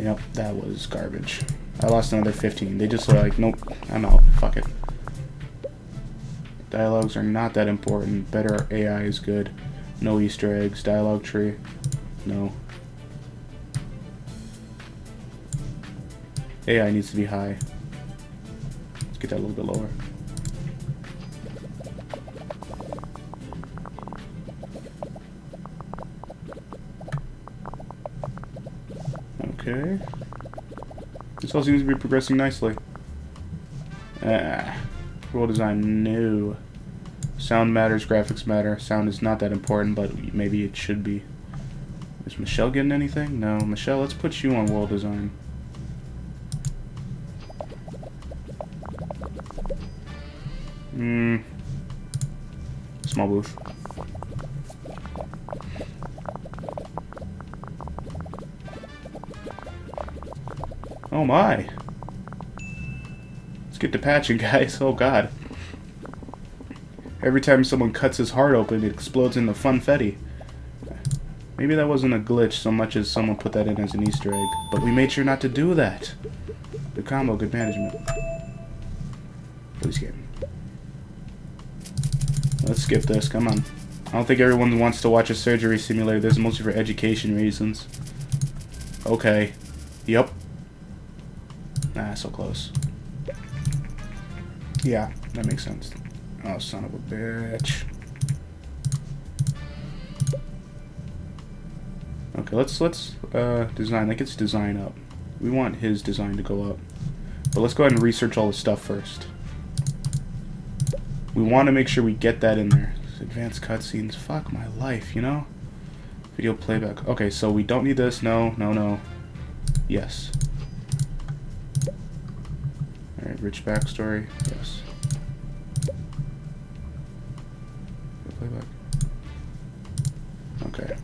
Yep, that was garbage. I lost another 15. They just were like, nope, I'm out. Fuck it. Dialogues are not that important. Better AI is good. No Easter eggs. Dialogue tree. No. AI needs to be high. Let's get that a little bit lower. Okay. This all seems to be progressing nicely. Ah. World design, no. Sound matters, graphics matter. Sound is not that important, but maybe it should be. Is Michelle getting anything? No. Michelle, let's put you on world design. Hmm. Small booth. Oh my. Let's get to patching, guys. Oh god. Every time someone cuts his heart open, it explodes into funfetti. Maybe that wasn't a glitch so much as someone put that in as an Easter egg. But we made sure not to do that. The combo, good management. Please game. Let's skip this, come on. I don't think everyone wants to watch a surgery simulator. This is mostly for education reasons. Okay. Yep. Nah, so close. Yeah, that makes sense. Oh, son of a bitch. Okay, let's let's uh, design. That gets design up. We want his design to go up. But let's go ahead and research all the stuff first. We want to make sure we get that in there. Advanced cutscenes. Fuck my life, you know? Video playback. Okay, so we don't need this. No, no, no. Yes. Rich backstory. Yes. Playback. Okay.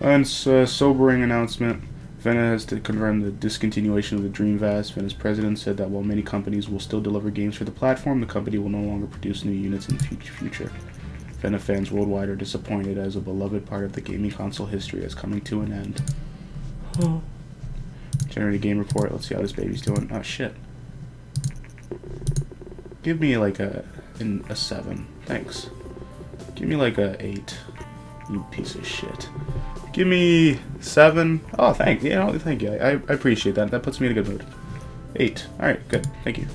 And uh, sobering announcement. Vena has to confirm the discontinuation of the Dreamcast. Vena's president said that while many companies will still deliver games for the platform, the company will no longer produce new units in the future. Vena fans worldwide are disappointed as a beloved part of the gaming console history is coming to an end. Oh. Generate a game report. Let's see how this baby's doing. Oh shit. Give me like a in a seven. Thanks. Give me like a eight. You piece of shit. Give me seven. Oh, thank you. Know, thank you. I, I appreciate that. That puts me in a good mood. Eight. All right. Good. Thank you.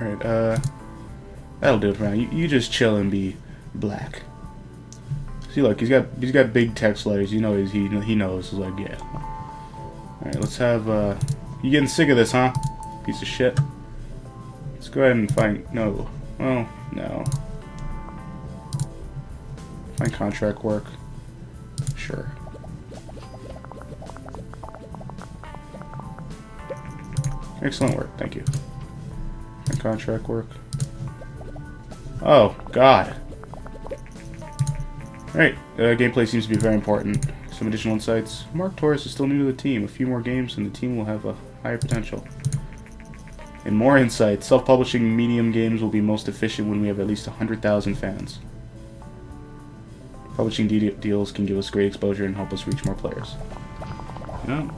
All right. Uh, that'll do it for now. You, you just chill and be black. See, look, he's got he's got big text letters. You know, he he knows. He's like, yeah. All right. Let's have. Uh, you getting sick of this, huh? Piece of shit. Let's go ahead and find. No. Well, no. Find contract work. Sure. Excellent work, thank you. Contract work. Oh, God. Alright, uh, gameplay seems to be very important. Some additional insights. Mark Torres is still new to the team. A few more games and the team will have a higher potential. And more insights. Self-publishing medium games will be most efficient when we have at least 100,000 fans. Publishing de deals can give us great exposure and help us reach more players. No.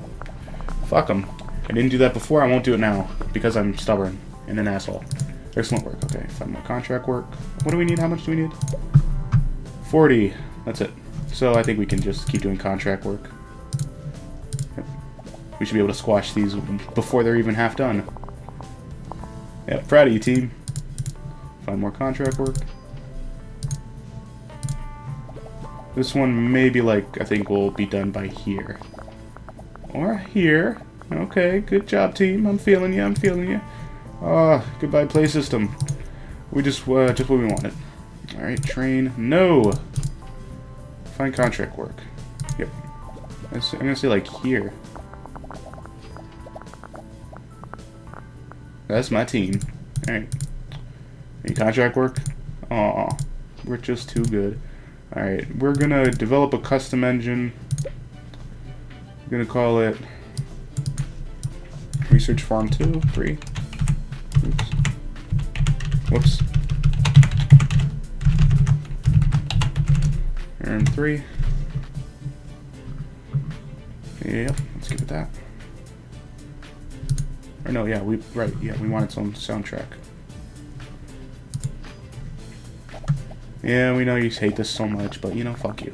Fuck them. I didn't do that before, I won't do it now. Because I'm stubborn and an asshole. Excellent work. Okay, find more contract work. What do we need? How much do we need? 40. That's it. So I think we can just keep doing contract work. We should be able to squash these before they're even half done. Yep, proud of you, team. Find more contract work. This one maybe like I think will be done by here. Or here. Okay, good job team. I'm feeling you, I'm feeling you. Ah, goodbye play system. We just uh, just what we wanted. Alright, train. No! Find contract work. Yep. I'm gonna say like here. That's my team. Alright. Any contract work? Aw, we're just too good. Alright, we're gonna develop a custom engine. We're gonna call it Research Farm 2, 3. Oops. Whoops. And 3. Yep, let's give it that. Or no, yeah, we right, yeah, we want its some soundtrack. Yeah, we know you hate this so much, but you know, fuck you.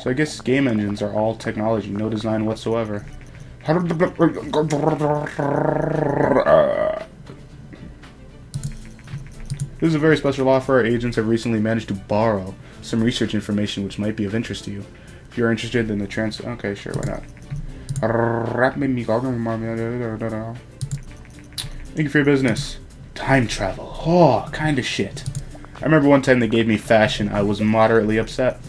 So I guess game engines are all technology, no design whatsoever. Uh, This is a very special offer. Our agents have recently managed to borrow some research information which might be of interest to you. If you're interested in the trans... Okay, sure, why not? Thank you for your business. Time travel. Oh, kind of shit. I remember one time they gave me fashion. I was moderately upset.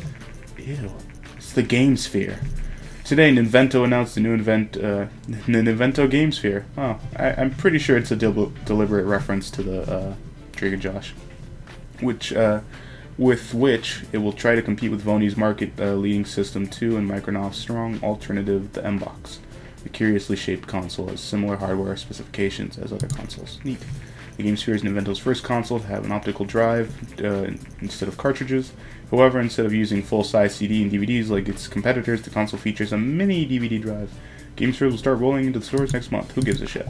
Ew. It's the Game Sphere. Today, Ninvento announced the new invent, uh, Ninvento Game Sphere. Oh, I, am pretty sure it's a deliberate reference to the uh, And Josh, which, uh, with which it will try to compete with Sony's market-leading uh, System 2 and Microsoft's strong alternative, the M-Box. The curiously shaped console has similar hardware specifications as other consoles. Neat. The Game Sphere is Nintendo's first console to have an optical drive uh, instead of cartridges. However, instead of using full-size CD and DVDs like its competitors, the console features a mini DVD drive. Game Sphere will start rolling into the stores next month. Who gives a shit?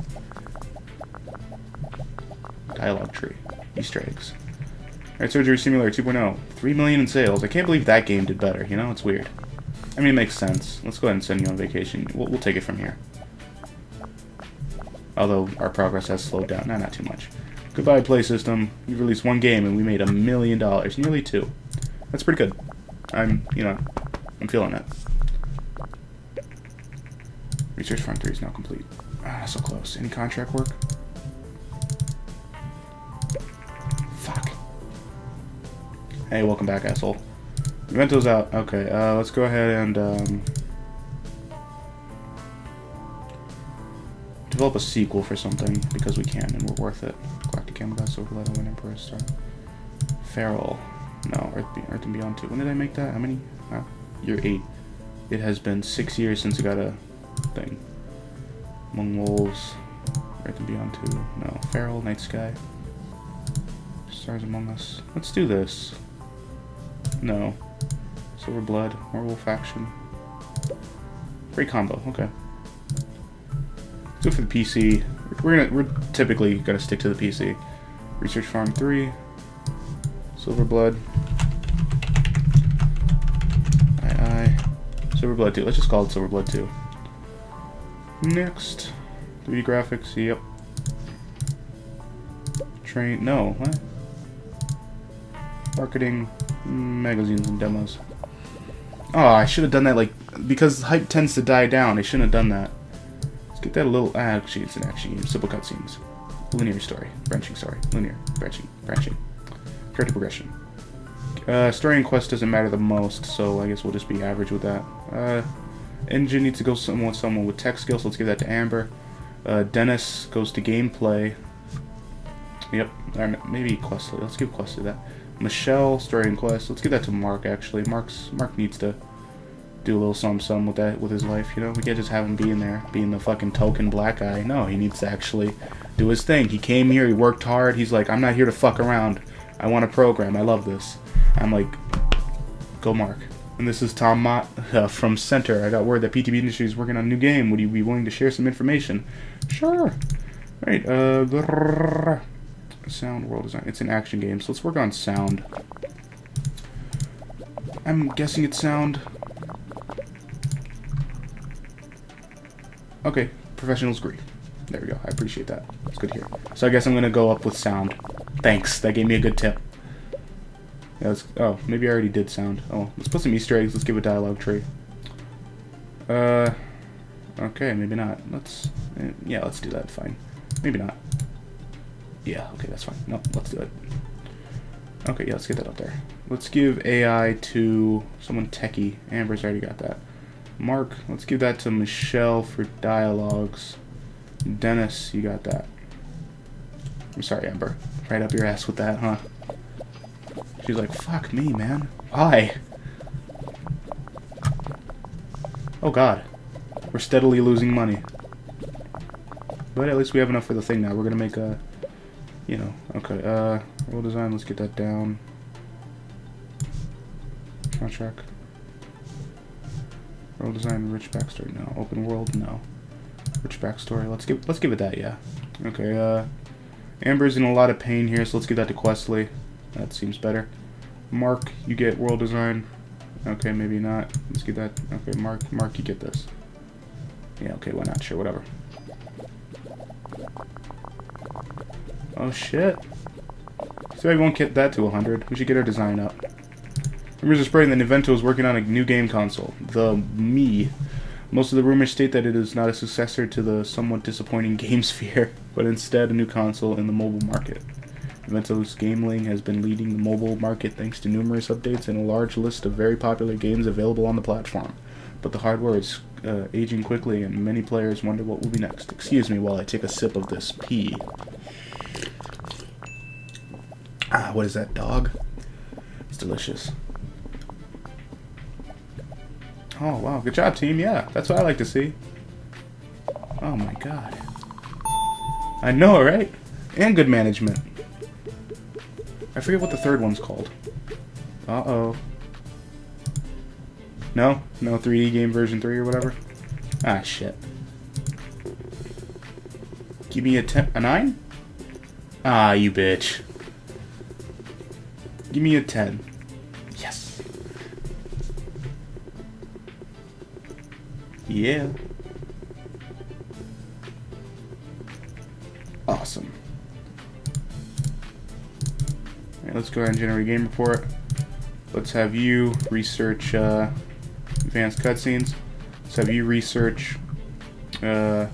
Dialogue tree. Easter eggs. Alright, Surgery Simulator 2.0. 3 million in sales. I can't believe that game did better, you know? It's weird. I mean, it makes sense. Let's go ahead and send you on vacation. We'll, we'll take it from here. Although our progress has slowed down. Nah, not too much. Goodbye, Play System. You released one game and we made a million dollars. Nearly two. That's pretty good. I'm, you know, I'm feeling it. Research 3 is now complete. Ah, so close. Any contract work? Hey, welcome back, asshole. Invento's out. Okay, uh, let's go ahead and, um... Develop a sequel for something, because we can, and we're worth it. Galactic Camelbass, Overlight, Owen, Emperor, Star. Feral. No, Earth, Be Earth and Beyond 2. When did I make that? How many? Uh, year 8. It has been 6 years since I got a thing. Among Wolves. Earth and Beyond 2. No. Feral, Night Sky. Stars Among Us. Let's do this. No. Silver Blood. Werewolf Action. Great combo. Okay. Let's go for the PC. We're gonna we're typically gonna stick to the PC. Research Farm 3. Silver Blood. Aye aye. Silver Blood 2. Let's just call it Silver Blood 2. Next. 3D graphics, yep. Train no, what? Marketing magazines and demos. Oh, I should have done that like because hype tends to die down. I shouldn't have done that. Let's get that a little. Ah, actually, it's an action game. Simple cutscenes. Linear story, branching story, linear, branching, branching. Character progression. Uh, story and quest doesn't matter the most, so I guess we'll just be average with that. Uh, engine needs to go someone with someone with tech skills. So Let's give that to Amber. Uh, Dennis goes to gameplay. Yep, Or maybe Questley. Let's give Questley that. Michelle, story and quest. Let's give that to Mark. Actually, Mark's Mark needs to do a little some some with that with his life. You know, we can't just have him be in there, being the fucking token black guy. No, he needs to actually do his thing. He came here. He worked hard. He's like, I'm not here to fuck around. I want a program. I love this. I'm like, go Mark. And this is Tom Mott uh, from Center. I got word that PTB Industries is working on a new game. Would you be willing to share some information? Sure. All right. Uh, sound world design. It's an action game, so let's work on sound. I'm guessing it's sound. Okay, professionals agree. There we go. I appreciate that. It's good here. So I guess I'm gonna go up with sound. Thanks. That gave me a good tip. Yeah, let's, oh, maybe I already did sound. Oh, let's put some Easter eggs. Let's give a dialogue tree. Uh, okay, maybe not. Let's, eh, yeah, let's do that. Fine. Maybe not. Yeah, okay, that's fine. No, let's do it. Okay, yeah, let's get that up there. Let's give AI to someone techie. Amber's already got that. Mark, let's give that to Michelle for dialogues. Dennis, you got that. I'm sorry, Amber. Right up your ass with that, huh? She's like, fuck me, man. Why? Oh god. We're steadily losing money. But at least we have enough for the thing now. We're gonna make a... You know, okay, uh... World design, let's get that down. Contract. World design, rich backstory, no. Open world, no. Rich backstory, let's give let's give it that, yeah. Okay, uh Amber's in a lot of pain here, so let's give that to Questly. That seems better. Mark, you get world design. Okay, maybe not. Let's get that. Okay, Mark, Mark, you get this. Yeah, okay, why not? Sure, whatever. Oh shit. So we won't get that to 100. We should get our design up. Rumors are spreading that Nintendo is working on a new game console, the Mii. Most of the rumors state that it is not a successor to the somewhat disappointing GameSphere, but instead a new console in the mobile market. Vento's Gameling has been leading the mobile market thanks to numerous updates and a large list of very popular games available on the platform. But the hardware is uh, aging quickly and many players wonder what will be next. Excuse me while I take a sip of this pee. Ah, what is that, dog? It's delicious. Oh, wow. Good job, team. Yeah, that's what I like to see. Oh, my God. I know, right? And good management. I forget what the third one's called. Uh-oh. No? No 3D game version 3 or whatever? Ah, shit. Give me a 10, a 9? Ah, you bitch. Give me a 10. Yes. Yeah. Awesome. Alright, let's go ahead and generate a game report. Let's have you research uh, advanced cutscenes. Let's have you research... Uh,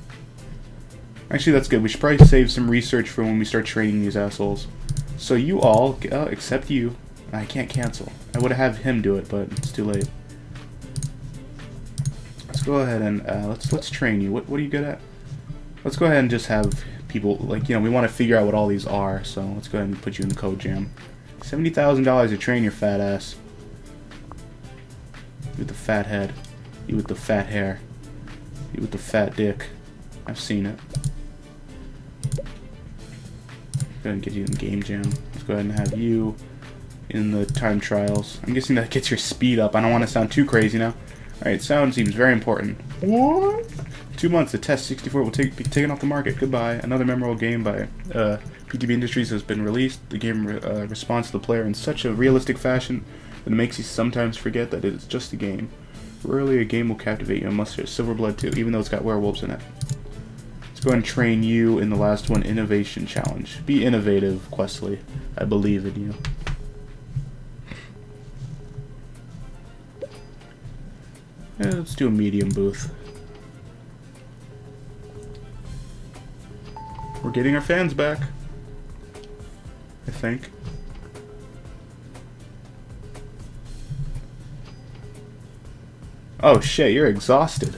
actually, that's good. We should probably save some research for when we start training these assholes. So you all, uh, except you, I can't cancel. I would have him do it, but it's too late. Let's go ahead and uh, let's let's train you. What what are you good at? Let's go ahead and just have people like you know we want to figure out what all these are. So let's go ahead and put you in the code jam. Seventy thousand dollars to train your fat ass. You with the fat head. You with the fat hair. You with the fat dick. I've seen it. Go ahead and get you in Game Jam. Let's go ahead and have you in the time trials. I'm guessing that gets your speed up. I don't want to sound too crazy now. Alright, sound seems very important. What? Two months, the Test 64 will take, be taken off the market. Goodbye. Another memorable game by uh, PTB Industries has been released. The game re uh, responds to the player in such a realistic fashion it makes you sometimes forget that it is just a game. Rarely a game will captivate you unless there's Silverblood 2, even though it's got werewolves in it Let's go ahead and train you in the last one, Innovation Challenge. Be innovative, Questly. I believe in you. Yeah, let's do a medium booth. We're getting our fans back. I think. Oh shit, you're exhausted.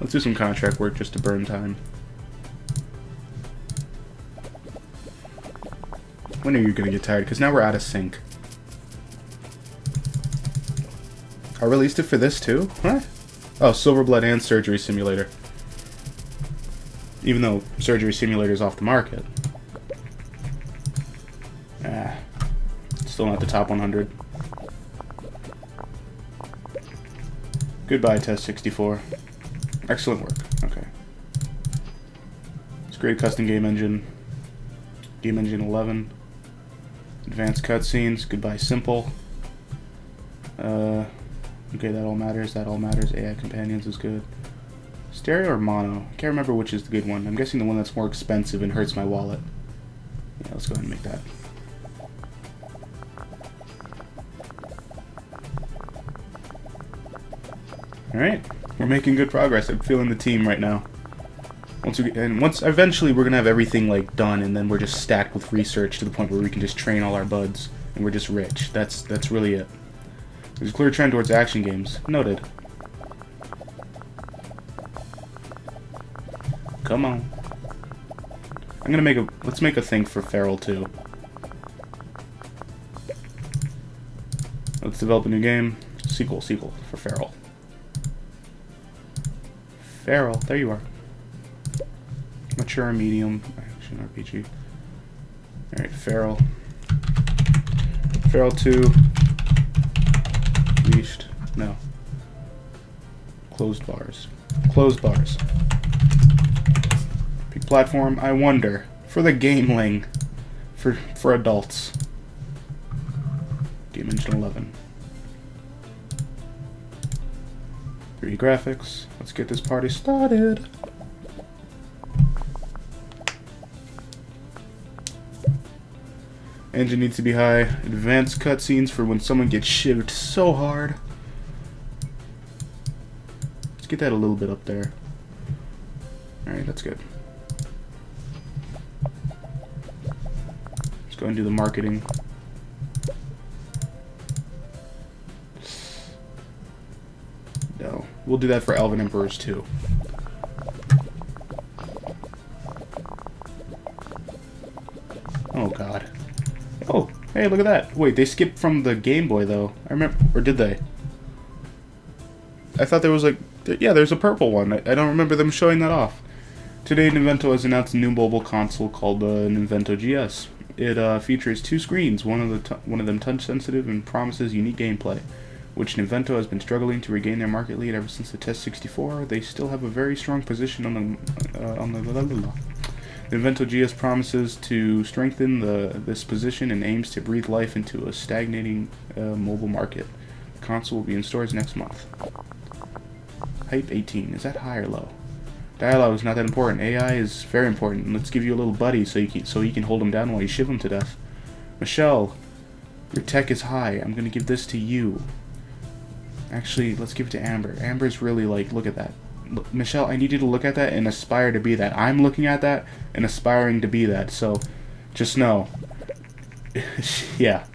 Let's do some contract work just to burn time. When are you gonna get tired? Because now we're out of sync. I released it for this too? Huh? Oh, Silverblood and Surgery Simulator. Even though Surgery Simulator is off the market. Ah. Still not the top 100. Goodbye, Test 64. Excellent work. Okay. It's great custom game engine. Game engine 11. Advanced cutscenes. Goodbye simple. Uh, okay, that all matters. That all matters. AI companions is good. Stereo or mono? I can't remember which is the good one. I'm guessing the one that's more expensive and hurts my wallet. Yeah, let's go ahead and make that. Alright. We're making good progress. I'm feeling the team right now. Once we and once eventually we're gonna have everything like done, and then we're just stacked with research to the point where we can just train all our buds, and we're just rich. That's that's really it. There's a clear trend towards action games. Noted. Come on. I'm gonna make a let's make a thing for Feral too. Let's develop a new game. Sequel, sequel for Feral. Feral, there you are. Mature medium action RPG. Alright, Feral. Feral 2. Leashed. No. Closed bars. Closed bars. Peak platform, I wonder. For the gameling. For for adults. Engine 11. 3D graphics. Let's get this party started. Engine needs to be high. Advanced cutscenes for when someone gets shivved so hard. Let's get that a little bit up there. Alright, that's good. Let's go and do the marketing. We'll do that for Elven Emperors too. Oh god. Oh, hey, look at that. Wait, they skipped from the Game Boy, though. I remember, or did they? I thought there was like, yeah, there's a purple one. I, I don't remember them showing that off. Today, Nintendo has announced a new mobile console called the uh, Ninvento GS. It uh, features two screens, one of the one of them touch sensitive and promises unique gameplay, which Ninvento has been struggling to regain their market lead ever since the Test 64. They still have a very strong position on the uh, on the the Invento GS promises to strengthen the, this position and aims to breathe life into a stagnating uh, mobile market. The console will be in stores next month. Hype 18. Is that high or low? Dialogue is not that important. AI is very important. Let's give you a little buddy so you can so you can hold him down while you shiv him to death. Michelle, your tech is high. I'm gonna give this to you. Actually, let's give it to Amber. Amber's really like, look at that. Michelle, I need you to look at that and aspire to be that. I'm looking at that and aspiring to be that. So, just know. yeah.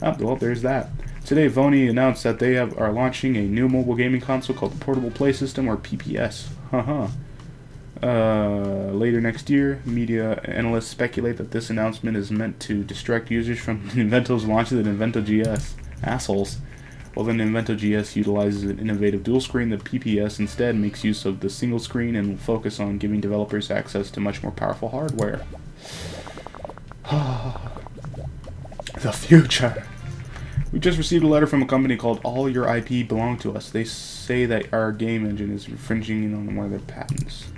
Oh, well, there's that. Today, Vony announced that they have, are launching a new mobile gaming console called the Portable Play System, or PPS. Haha. Uh, later next year, media analysts speculate that this announcement is meant to distract users from Invento's launch of the Invento GS. Assholes. While the Invento GS utilizes an innovative dual screen, the PPS instead makes use of the single screen and will focus on giving developers access to much more powerful hardware. the future. We just received a letter from a company called All Your IP Belong to Us. They say that our game engine is infringing on one of their patents.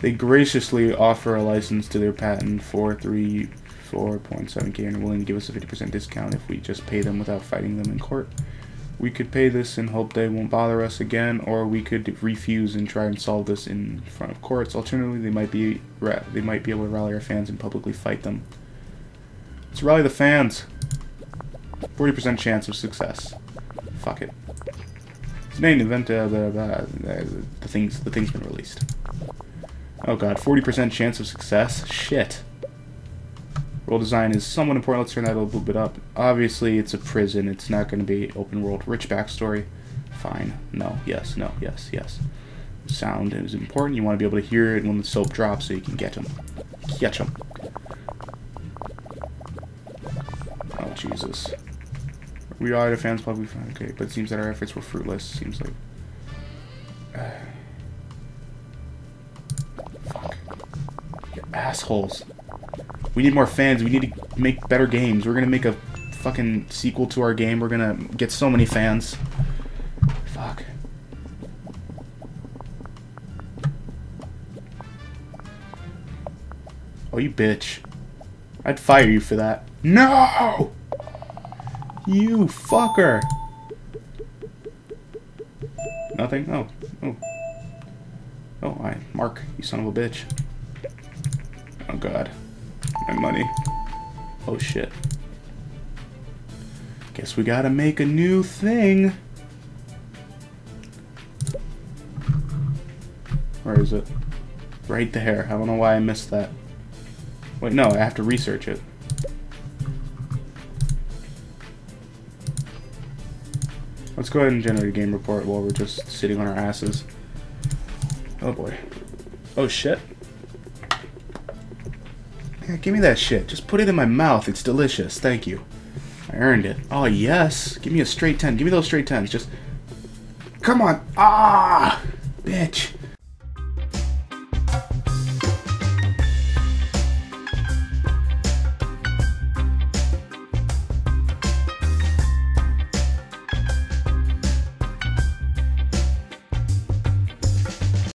They graciously offer a license to their patent for 34.7k and are willing to give us a 50% discount if we just pay them without fighting them in court. We could pay this and hope they won't bother us again, or we could refuse and try and solve this in front of courts. Alternatively, they might be they might be able to rally our fans and publicly fight them. Let's rally the fans. 40% chance of success. Fuck it. It's named event. Uh, the, the, the things the thing's been released. Oh god, 40% chance of success. Shit. World design is somewhat important. Let's turn that a little bit up. Obviously, it's a prison. It's not going to be open world. Rich backstory. Fine. No. Yes. No. Yes. Yes. Sound is important. You want to be able to hear it when the soap drops so you can get them. Catch them. Oh, Jesus. We are the fans probably fine. Okay, but it seems that our efforts were fruitless. Seems like... Fuck. You assholes. We need more fans. We need to make better games. We're gonna make a fucking sequel to our game. We're gonna get so many fans. Fuck. Oh, you bitch. I'd fire you for that. No! You fucker! Nothing? Oh. Oh. Oh, I. Mark, you son of a bitch. Oh, God my money. Oh shit. Guess we gotta make a new thing. Where is it? Right there. I don't know why I missed that. Wait, no, I have to research it. Let's go ahead and generate a game report while we're just sitting on our asses. Oh boy. Oh shit. Yeah, give me that shit. Just put it in my mouth. It's delicious. Thank you. I earned it. Oh, yes. Give me a straight 10. Give me those straight 10s. Just... Come on. Ah! Bitch.